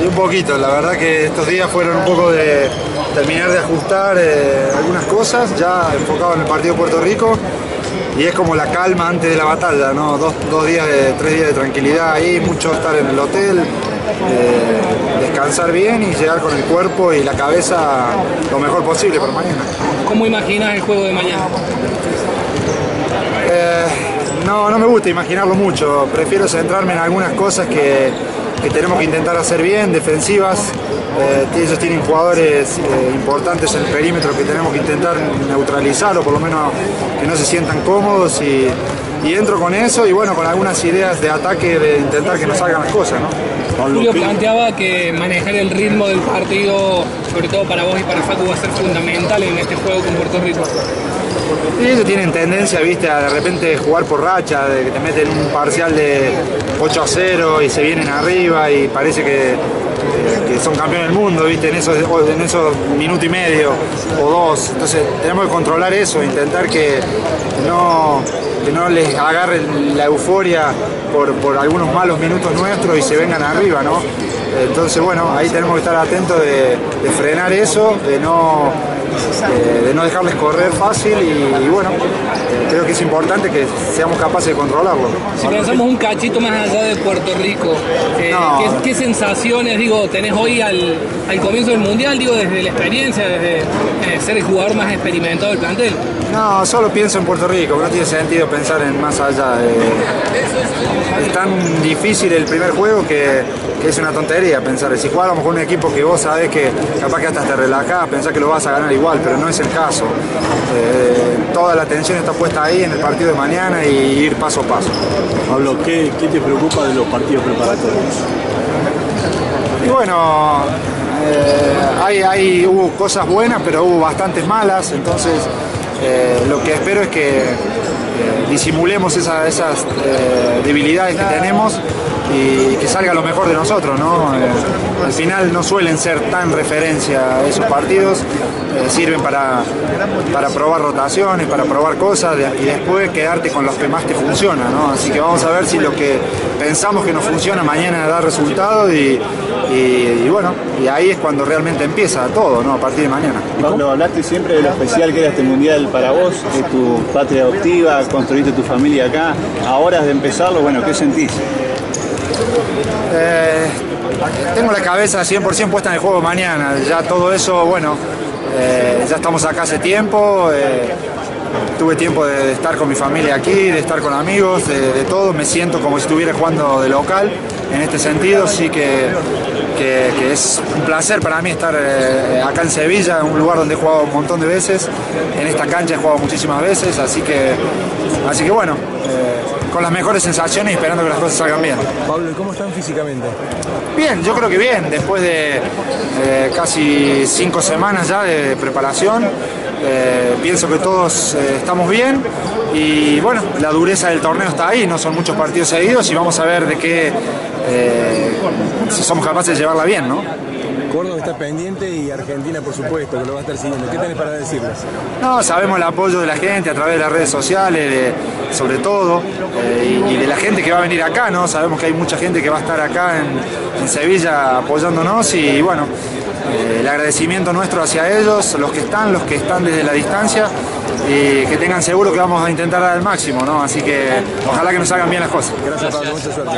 Y un poquito, la verdad que estos días fueron un poco de terminar de ajustar eh, algunas cosas, ya enfocado en el partido de Puerto Rico, y es como la calma antes de la batalla, ¿no? Dos, dos días, de, tres días de tranquilidad ahí, mucho estar en el hotel, eh, descansar bien y llegar con el cuerpo y la cabeza lo mejor posible para mañana. ¿Cómo imaginas el juego de mañana? Eh, no, no me gusta imaginarlo mucho, prefiero centrarme en algunas cosas que, que tenemos que intentar hacer bien, defensivas. Eh, ellos tienen jugadores eh, importantes en el perímetro que tenemos que intentar neutralizar o por lo menos que no se sientan cómodos y, entro con eso y bueno, con algunas ideas de ataque de intentar que nos salgan las cosas. Julio planteaba que manejar el ritmo del partido, sobre todo para vos y para Facu, va a ser fundamental en este juego con Puerto Rico. Y ellos tienen tendencia, viste, a de repente jugar por racha, de que te meten un parcial de 8 a 0 y se vienen arriba y parece que, que son campeones del mundo, viste, en esos, en esos minuto y medio o dos. Entonces tenemos que controlar eso, intentar que no, que no les agarre la euforia por, por algunos malos minutos nuestros y se vengan arriba, ¿no? Entonces, bueno, ahí tenemos que estar atentos de, de frenar eso, de no, de, de no dejarles correr fácil y, y, bueno, creo que es importante que seamos capaces de controlarlo. Si pensamos un cachito más allá de Puerto Rico, eh, No. ¿qué, qué sensaciones digo tenés hoy al, al comienzo del Mundial, digo, desde la experiencia, desde eh, ser el jugador más experimentado del plantel? No, solo pienso en Puerto Rico, no tiene sentido pensar en más allá. eh, es tan difícil el primer juego que, que es una tontería pensar. Si jugáramos con un equipo que vos sabés que capaz que hasta te relajás, pensás que lo vas a ganar igual, pero no es el caso. Eh, toda la atención está puesta ahí en el partido de mañana y ir paso a paso. Pablo, ¿qué, qué te preocupa de los partidos preparatorios? Y bueno, hay, hubo cosas buenas, pero hubo bastantes malas, entonces eh, lo que espero es que disimulemos esa- esas eh, debilidades que tenemos y que salga lo mejor de nosotros, ¿no? Eh, al final no suelen ser tan referencia esos partidos, eh, sirven para, para probar rotaciones, para probar cosas y después quedarte con los que más te funcionan, ¿no? Así que vamos a ver si lo que pensamos que nos funciona mañana da resultado y bueno, y ahí es cuando realmente empieza todo, ¿no? A partir de mañana. Pablo, hablaste siempre de lo especial que era este mundial para vos, de tu patria adoptiva, construiste tu familia acá. A horas de empezarlo, bueno, ¿qué sentís? Eh, tengo la cabeza 100% puesta en el juego mañana. Ya todo eso, bueno, eh, ya estamos acá hace tiempo. eh, tuve tiempo de, estar con mi familia aquí, de estar con amigos, de, de todo. Me siento como si estuviera jugando de local en este sentido. Sí que, que- que es un placer para mí estar eh, acá en Sevilla, un lugar donde he jugado un montón de veces. En esta cancha he jugado muchísimas veces, así que, así que bueno, eh, con las mejores sensaciones y esperando que las cosas salgan bien. Pablo, ¿y cómo están físicamente? Bien, yo creo que bien, después de eh, casi cinco semanas ya de preparación, eh, pienso que todos eh, estamos bien y bueno, la dureza del torneo está ahí, no son muchos partidos seguidos y vamos a ver de qué, eh, somos capaces de llevarla bien, ¿no? Córdoba está pendiente y Argentina, por supuesto, que lo va a estar siguiendo. ¿Qué tenés para decirles? No, sabemos el apoyo de la gente a través de las redes sociales, de- sobre todo, eh, y, y de la gente que va a venir acá, ¿no? Sabemos que hay mucha gente que va a estar acá en, en Sevilla apoyándonos y bueno, eh, el agradecimiento nuestro hacia ellos, los que están, los que están desde la distancia, y que tengan seguro que vamos a intentar dar el máximo, ¿no? Así que ojalá que nos hagan bien las cosas. Gracias, Pablo. Mucha suerte.